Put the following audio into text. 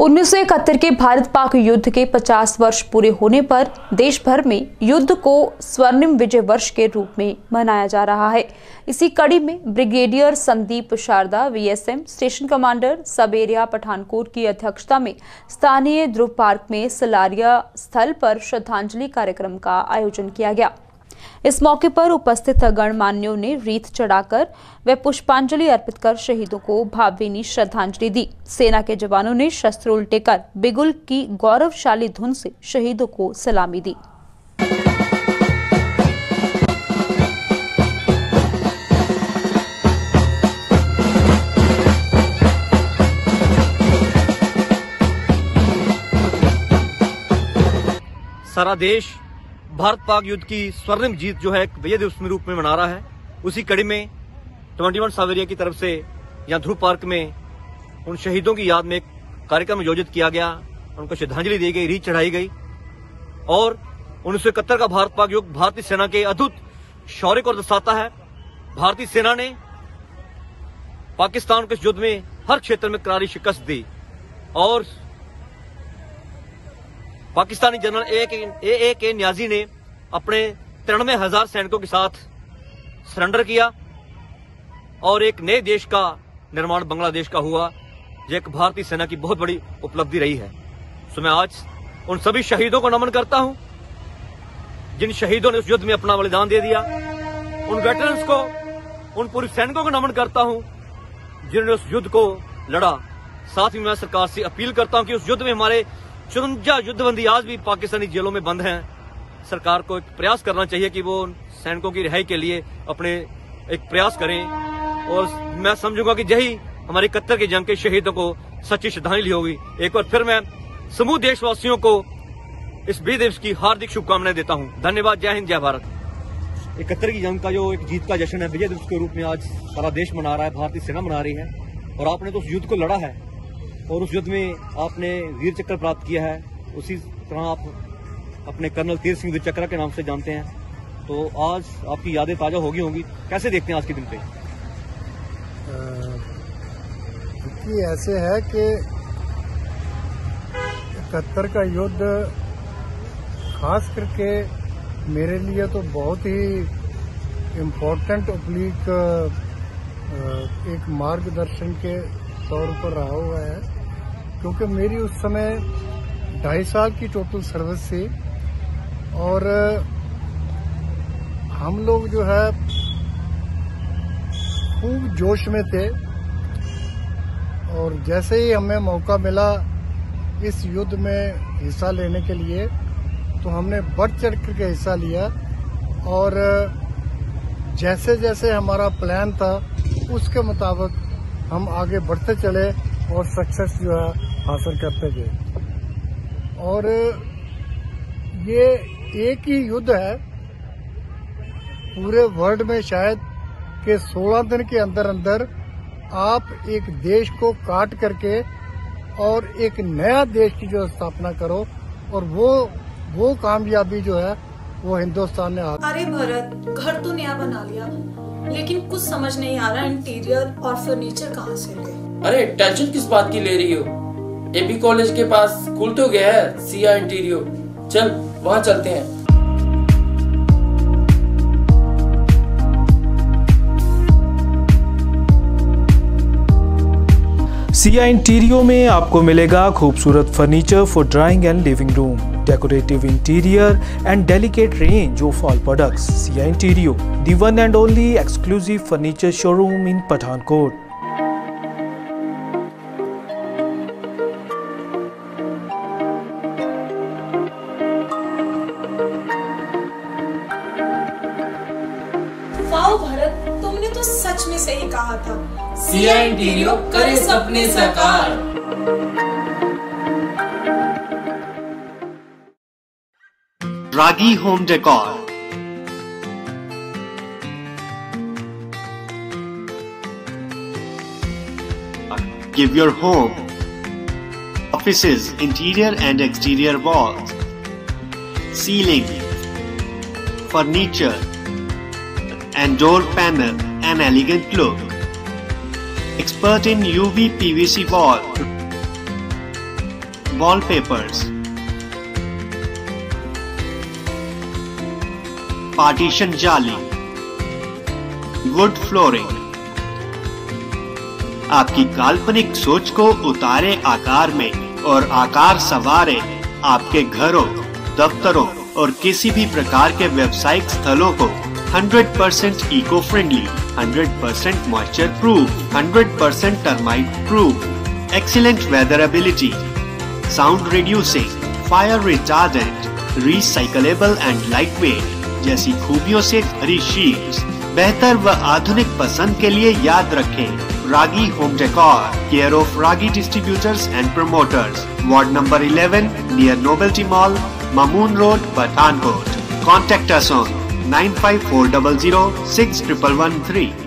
उन्नीस सौ इकहत्तर के भारत पाक युद्ध के 50 वर्ष पूरे होने पर देश भर में युद्ध को स्वर्णिम विजय वर्ष के रूप में मनाया जा रहा है। इसी कड़ी में brigadier Sandeep Sharda, VSM station commander, sub area Pathankot की अध्यक्षता में स्थानीय ध्रुव पार्क में सलारिया स्थल पर श्रद्धांजलि कार्यक्रम का आयोजन किया गया। इस मौके पर उपस्थित गणमान्यों ने रीत चढ़ाकर व पुष्पांजलि अर्पित कर शहीदों को भावभीनी श्रद्धांजलि दी। सेना के जवानों ने शस्त्र उल्टे कर बिगुल की गौरवशाली धुन से शहीदों को सलामी दी। सारा देश भारत पाक युद्ध की स्वर्णिम जीत जो है विजय दिवस में रूप में मना रहा है। उसी कड़ी में ट्वेंटी वन सावेरिया की तरफ़ से यहाँ ध्रुव पार्क में उन शहीदों की याद में एक कार्यक्रम आयोजित किया गया। उनको श्रद्धांजलि दी गई, रीत चढ़ाई गई। और उन्नीस सौ इकहत्तर का भारत पाक युद्ध भारतीय सेना के अद्भुत शौर्य को दर्शाता है। भारतीय सेना ने पाकिस्तान के युद्ध में हर क्षेत्र में करारी शिकस्त दी। और पाकिस्तानी जनरल ए ए, ए के न्याजी ने अपने तिरानवे हज़ार सैनिकों के साथ सरेंडर किया और एक नए देश का निर्माण बांग्लादेश का हुआ जो एक भारतीय सेना की बहुत बड़ी उपलब्धि रही है। सो मैं आज उन सभी शहीदों को नमन करता हूँ जिन शहीदों ने उस युद्ध में अपना बलिदान दे दिया। उन वेटरन्स को उन पूर्व सैनिकों को नमन करता हूँ जिन्होंने उस युद्ध को लड़ा। साथ ही मैं सरकार से अपील करता हूँ कि उस युद्ध में हमारे चुरंजा युद्धबंदी आज भी पाकिस्तानी जेलों में बंद हैं। सरकार को एक प्रयास करना चाहिए कि वो सैनिकों की रिहाई के लिए अपने एक प्रयास करें। और मैं समझूँगा कि यही हमारी इकहत्तर की जंग के शहीदों को सच्ची श्रद्धांजलि होगी। एक बार फिर मैं समूह देशवासियों को इस विजय दिवस की हार्दिक शुभकामनाएँ देता हूँ। धन्यवाद, जय हिंद, जय भारत। इकहत्तर की जंग का जो एक जीत का जश्न है, विजय दिवस के रूप में आज सारा देश मना रहा है, भारतीय सेना मना रही है। और आपने तो उस युद्ध को लड़ा है। और उस युद्ध में आपने वीर चक्र प्राप्त किया है। उसी तरह आप अपने कर्नल तीर सिंह वीर चक्र के नाम से जानते हैं। तो आज आपकी यादें ताज़ा होगी होंगी। कैसे देखते हैं आज के दिन पे? कि ऐसे है कि इकहत्तर का युद्ध खास करके मेरे लिए तो बहुत ही इम्पोर्टेंट ओब्लिक एक मार्गदर्शन के तौर पर रहा हुआ है, क्योंकि मेरी उस समय ढाई साल की टोटल सर्विस थी और हम लोग जो है, खूब जोश में थे और जैसे ही हमें मौका मिला इस युद्ध में हिस्सा लेने के लिए तो हमने बढ़ चढ़ करके हिस्सा लिया और जैसे जैसे हमारा प्लान था, उसके मुताबिक हम आगे बढ़ते चले और सक्सेस जो है हासिल करते गए। और, ये एक ही युद्ध है, पूरे वर्ल्ड में शायद के 16 दिन के अंदर अंदर आप एक देश को काट करके और एक नया देश की जो स्थापना करो और वो वो कामयाबी जो है, वो हिंदुस्तान ने अरे भरत, घर तो नया बना लिया। लेकिन कुछ समझ नहीं आ रहा इंटीरियर और फर्नीचर कहाँ से ले। अरे टेंशन किस बात की ले रही हो? एपी कॉलेज के पास खुल तो गया है सिया इंटीरियो चल वहाँ चलते हैं। सिया इंटीरियो में आपको मिलेगा खूबसूरत furniture for drawing and living room decorative interior and delicate range of all products Siya interio the one and only exclusive furniture showroom in Pathankot Bharat तुमने तो सच में सही कहा था। सिया इंटीरियो करे सपने साकार। Ragi Home Decor Give your home, offices, interior and exterior walls, ceiling, furniture, and door panel an elegant look. Expert in UV PVC wall, wallpapers, partition जाली वुड फ्लोरिंग आपकी काल्पनिक सोच को उतारे आकार में और आकार सवारे आपके घरों, दफ्तरों और किसी भी प्रकार के व्यवसायिक स्थलों को 100% percent eco friendly 100% percent moisture proof 100% percent termite proof excellent weather ability sound reducing fire recharge and recyclable and light weight जैसी खूबियों से भरी शीट बेहतर व आधुनिक पसंद के लिए याद रखें Ragi home decor care of Ragi distributors and promoters ward number 11 near novelty mall Mamoon Road, Pathankot. Contact us on 95400 6113.